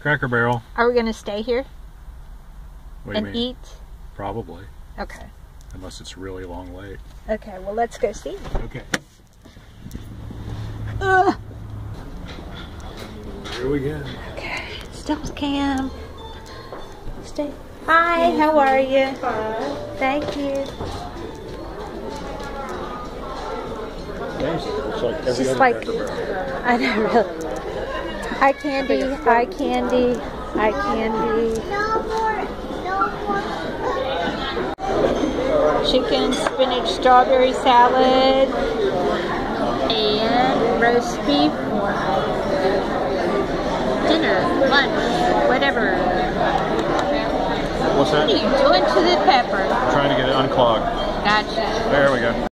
Cracker Barrel. Are we gonna stay here What do you and mean? eat? Probably. Okay. Unless it's really long wait. Okay. Well, let's go see. Okay. Ugh. Here we go. Okay. Still cam. Stay. Hi. How are you? Fine. Thank you. It's like every She's other like, I know, really. Eye candy, eye candy, eye candy. No more. No more. Chicken, spinach, strawberry salad, and roast beef. Dinner, lunch, whatever. What's that? What are you doing to the pepper? I'm trying to get it unclogged. Gotcha. There we go.